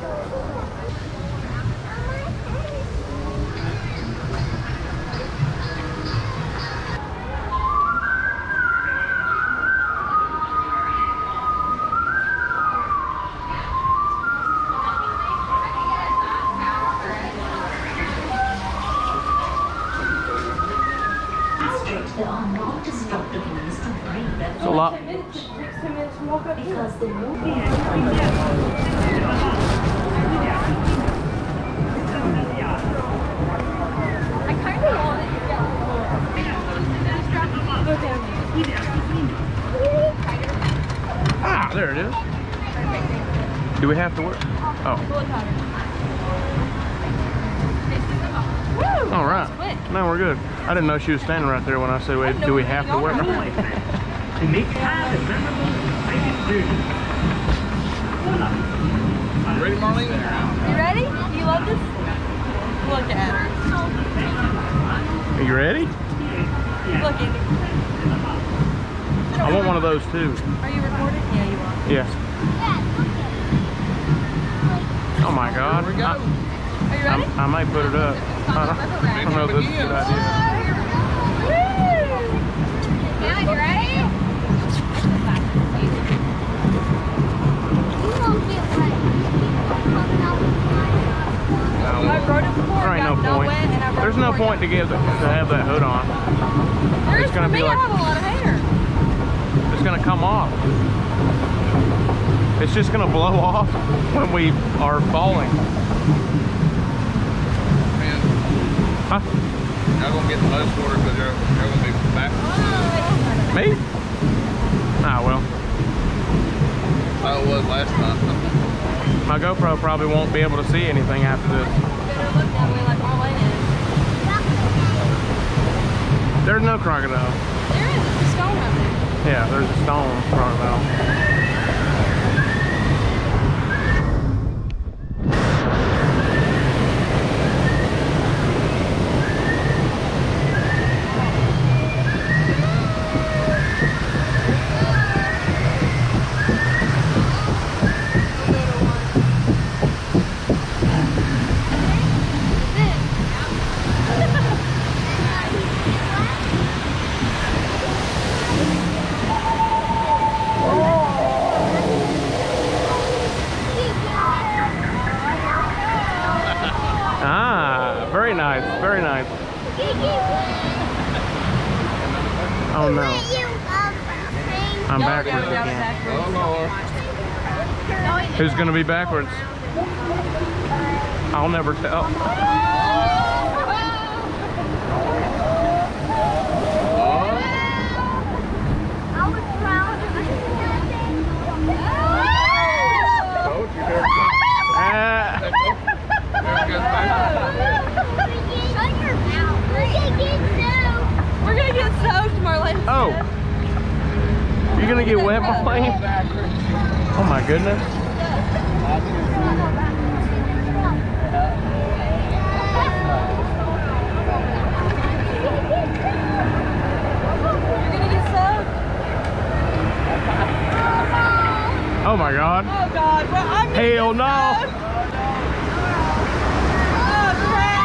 Thank you. Because the movie I kind of want it Ah, there it is. Do we have to work? Oh. All right. No, we're good. I didn't know she was standing right there when I said, wait, do we have to work? To make time a memorable exciting experience. Ready, Marlene? You ready? You love this? Look at her. Are you ready? Look, Andy. I want one of those too. Are you recording? Yeah, you are. Yes. Oh my God. Are you I, ready? I, I might put it up. I don't, I don't know if this is a good idea. Now you ready? I rode it before. There ain't no got not point. wet, and I rode There's no point to give to have that hood on. There It's gonna be like- I have a lot of hair. It's gonna come off. It's just gonna blow off when we are falling. Man, Huh? y'all gonna get the most water because you're, you're gonna be back. Me? Ah, well. How it was last time. My GoPro probably won't be able to see anything after this. Better look that way like Marlene is. There's no crocodile. There is. It's a stone right there. Yeah, there's a stone crocodile. Ah, very nice. Oh no, I'm backwards again. Who's gonna be backwards? I'll never tell. Ah, We're gonna get soaked, You're gonna get wet, Marlene? Oh my goodness. You're gonna get soaked. Oh my God. Oh God. Well, I'm Hell no. soaked. Oh crap.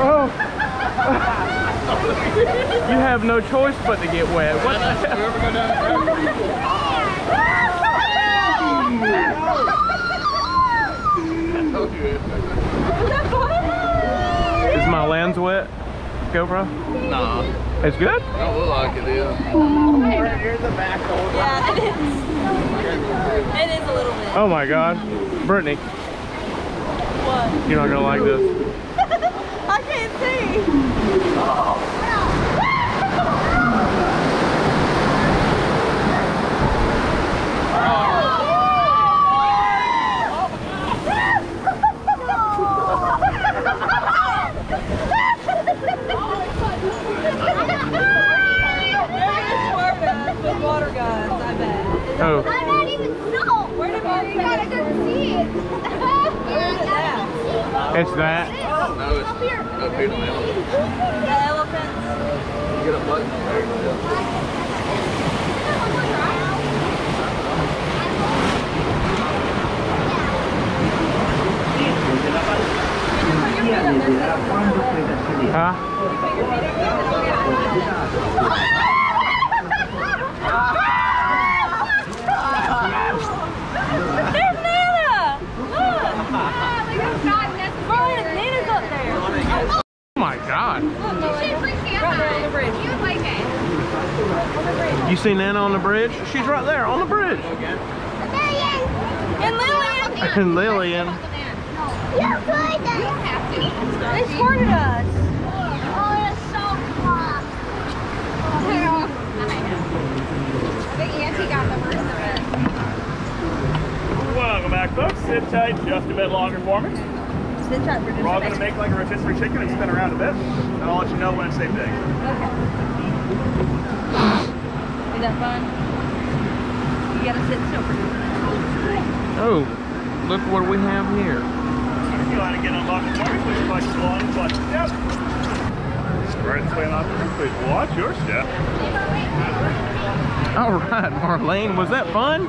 Oh. you have no choice but to get wet. What the hell? Whoever go down I told you it. Was that? Is my lens wet? GoPro? Nah, It's good? don't look like it is. Yeah, it is. It is a little bit. Oh my God. Brittany, What? you're not gonna like this. I can't see. With water guns, I bet. Oh, Where did Bobby God, I couldn't see it. Where is it now? it's that. No, it's up here on the elephant. The elephants. You get a button there. Huh? god. You should Nana. on the bridge. See Nana on the bridge? She's right there on the bridge. And Lillian. And Lillian. They squirted us. Welcome back, folks. Sit tight just a bit longer for me. Sit tight for We're all going to make like a rotisserie chicken and spin around a bit. And I'll let you know when it's safe to exit. Okay. Is that fun? You gotta sit still for just a minute. Oh, look what we have here. If you want to get unlocked for me, please push the one button. Yep. Right this off the roof, please watch your step. All right, Marlene, was that fun?